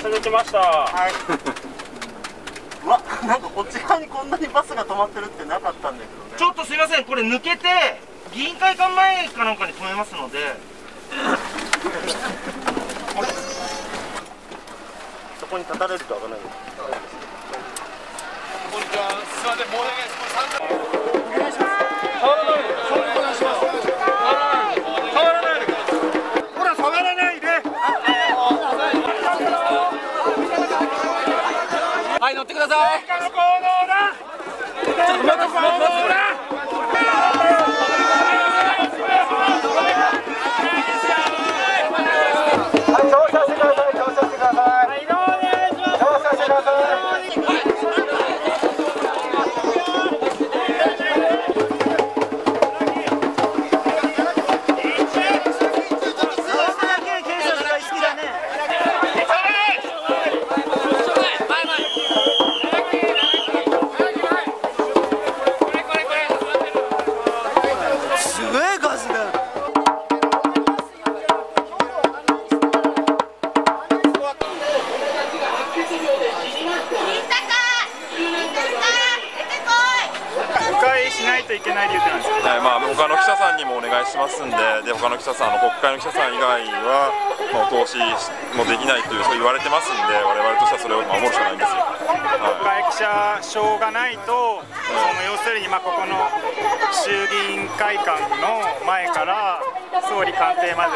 出し抜きましたはい。うわ、なんかこっち側にこんなにバスが止まってるってなかったんだけどね。ちょっとすいませんこれ抜けて議員会館前かなんかに止めますのでそこに立たれると危ないよ。はい乗ってください。といけない理由ってなんですかえーまあ、他の記者さんにもお願いしますんで、で他の記者さん、あの国会の記者さん以外は、まあ、お通しもできないという、そう言われてますんで、我々としてはそれを守るしかないんですよ。はい会記者証がないと、その要するにまあここの衆議院会館の前から総理官邸まで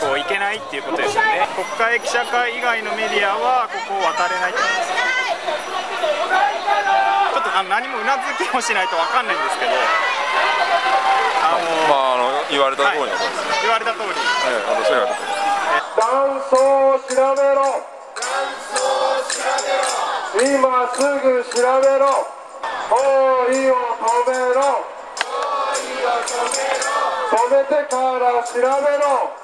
こう行けないっていうことですよね、国会記者会以外のメディアはここを渡れないってことですあの何もうなずきもしないと分かんないんですけど、あのまあ、あの言われた通りのことです、言われた通り、ええ私が言われた通り断層を調べろ。今すぐ調べろ。行為を止めろ。止めてから調べろ。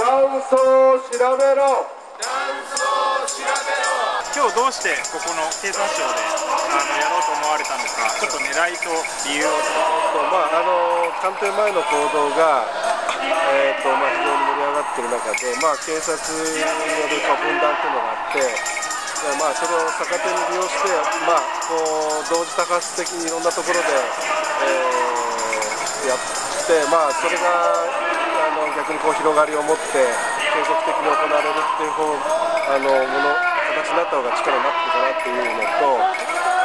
断層を調べろ今日どうしてここの経産省であのやろうと思われたのか、ちょっと狙いと理由を。まあ、あの官邸前の行動が、えーとまあ、非常に盛り上がっている中で、まあ、警察による分断というのがあって、でまあ、それを逆手に利用して、まあ、こう同時多発的にいろんなところで、えーやって、まあ、それがあの逆にこう広がりを持って継続的に行われるっていう方あのもの形になった方が力になってるかなっていうのとあ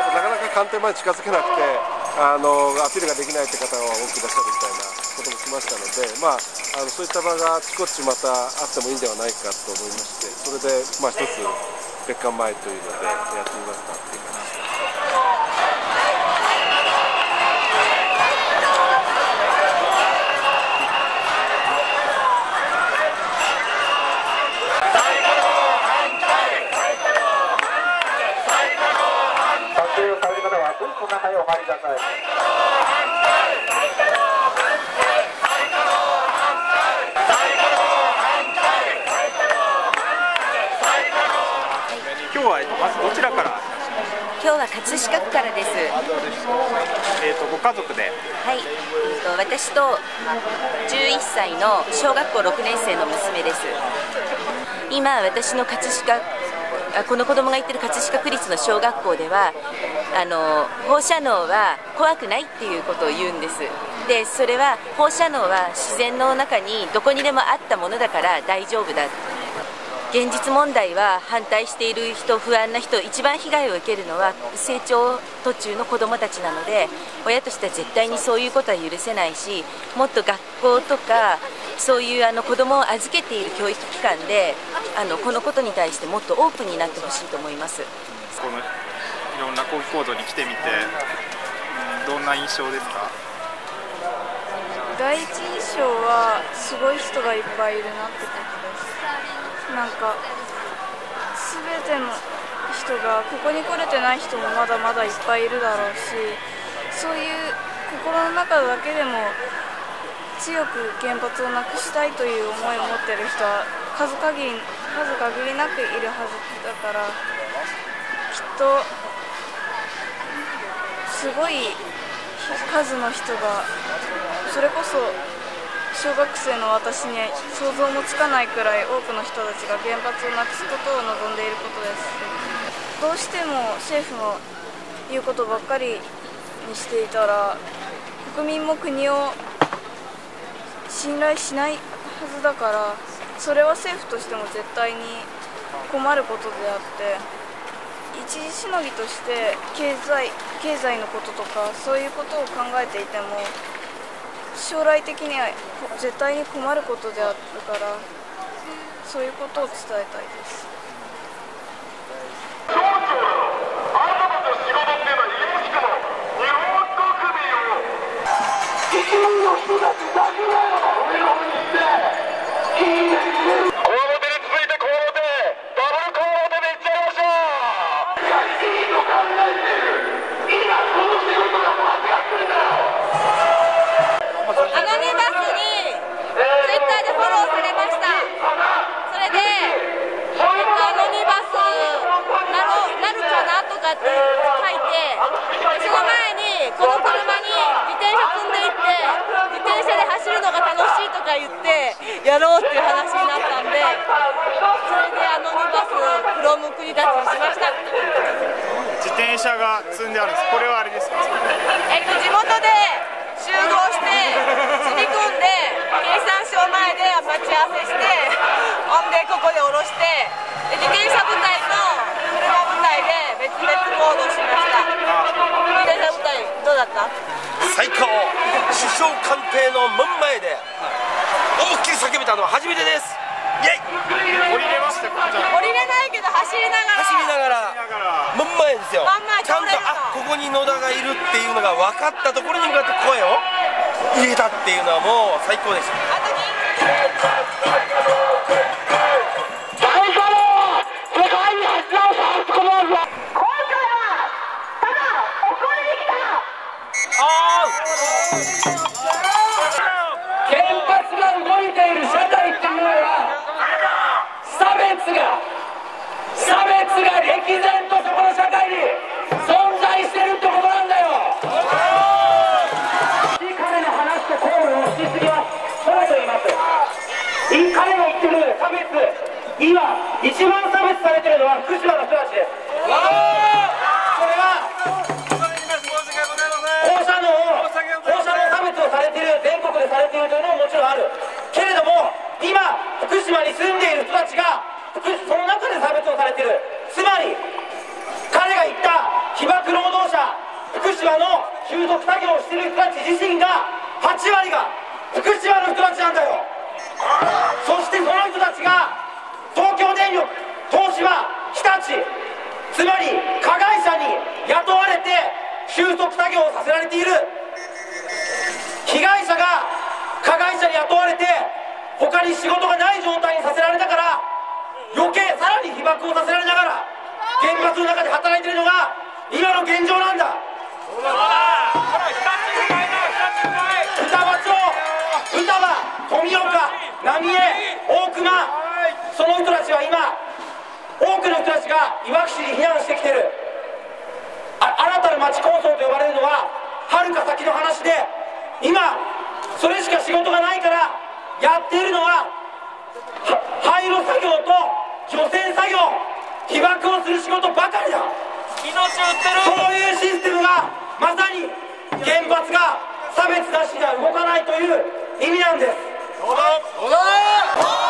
となかなか官邸まで近づけなくてあのアピールができないって方は多くいらっしゃるみたいなこともしましたので、まあ、あのそういった場があちこちまたあってもいいんではないかと思いましてそれで、まあ、一つ別館前というのでやってみますかっていう感じ。今日はえっとまずどちらから、今日は葛飾区からです。えっとご家族ではい、えっと私と11歳の小学校6年生の娘です。今私の葛飾あこの子供が行ってる葛飾区立の小学校ではあの放射能は怖くないっていうことを言うんです。でそれは放射能は自然の中にどこにでもあったものだから大丈夫だ現実問題は反対している人、不安な人、一番被害を受けるのは成長途中の子どもたちなので、親としては絶対にそういうことは許せないし、もっと学校とか、そういうあの子どもを預けている教育機関であの、このことに対してもっとオープンになってほしいと思います。ろんな抗議行動に来てみて、うんどんな印象ですか？第一印象はすごい人がいっぱいいるなってことです。なんか全ての人がここに来れてない人もまだまだいっぱいいるだろうしそういう心の中だけでも強く原発をなくしたいという思いを持ってる人は数限り数限りなくいるはずだからきっとすごい数の人がそれこそ小学生の私に想像もつかないくらい多くの人たちが原発をなくすことを望んでいることです。どうしても政府の言うことばっかりにしていたら国民も国を信頼しないはずだからそれは政府としても絶対に困ることであって一時しのぎとして経済経済のこととかそういうことを考えていても将来的には絶対に困ることであるからそういうことを伝えたいです。アノニバスにツイッターでフォローされましたそれで、えっと、アノニバスなろなるかなとかって書いてでその前にこの車に自転車積んでいって自転車で走るのが楽しいとか言ってやろうっていう話になったんでそれでアノニバスフロム国立にしました。自転車が積んであるんです。これはあれですか？えっと地元で集合して積み込んで経産省前で待ち合わせしてほんでここで降ろしてで自転車部隊と車部隊で別々行動しました。自転車部隊どうだった？最高。首相官邸の門前で叫べたのは初めてです。イエイ。降りれましたか？降りれないけど走りながら。走りながら。だから。門前ですよ。真ん前ちゃんとあここに野田がいるっていうのが分かったところに向かって声を入れたっていうのはもう最高でした別今一番差別されてるのは福島の人たちですこれは放射能を放射能差別をされている全国でされているというのももちろんあるけれども今福島に住んでいる人たちがその中で差別をされているつまり彼が言った被爆労働者福島の収束作業をしている人たち自身が8割が福島の人たちなんだよそしてその人たちが東京電力東芝日立つまり加害者に雇われて収束作業をさせられている。被害者が加害者に雇われて他に仕事がない状態にさせられたから余計さらに被爆をさせられながら原発の中で働いているのが今の現状なんだ。浪江大熊その人たちは今多くの人たちがいわき市に避難してきてる。あ新たな町構想と呼ばれるのははるか先の話で今それしか仕事がないからやっているのはは廃炉作業と除染作業被爆をする仕事ばかりだ。そういうシステムがまさに原発が差別なしでは動かないという意味なんですどうだ